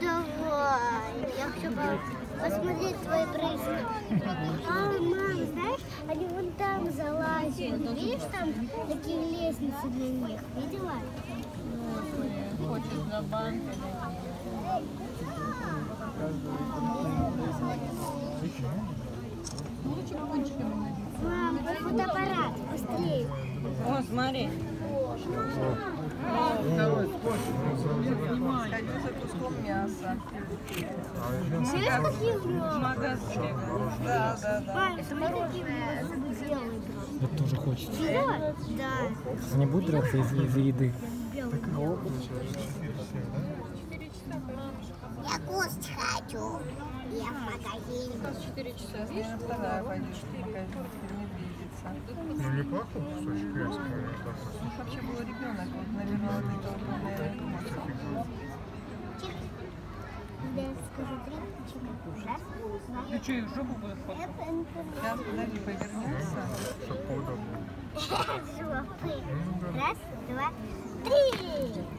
давай. Я хочу по- посмотреть твои прыжки. А, мам, знаешь, они вон там залазят. Видишь, там такие лестницы для них. Видела? Хочешь за банк. Мам, фотоаппарат, быстрее. О, смотри. Сходи куском мяса. Смотри, какие у магазине. Да, да, да. Мам, смотри, какие у него зубы белые просто. Это тоже хочется. Да. Они будут драться из- из-за еды? Я кушать хочу. Я в магазине. 4 часа. Наверное, вторая пойдет в магазин, теперь не видится. Ну неплохо кусочек резко. Ну что, их жопу будут Сейчас, подожди, повернемся. Жопы. Раз, два, три.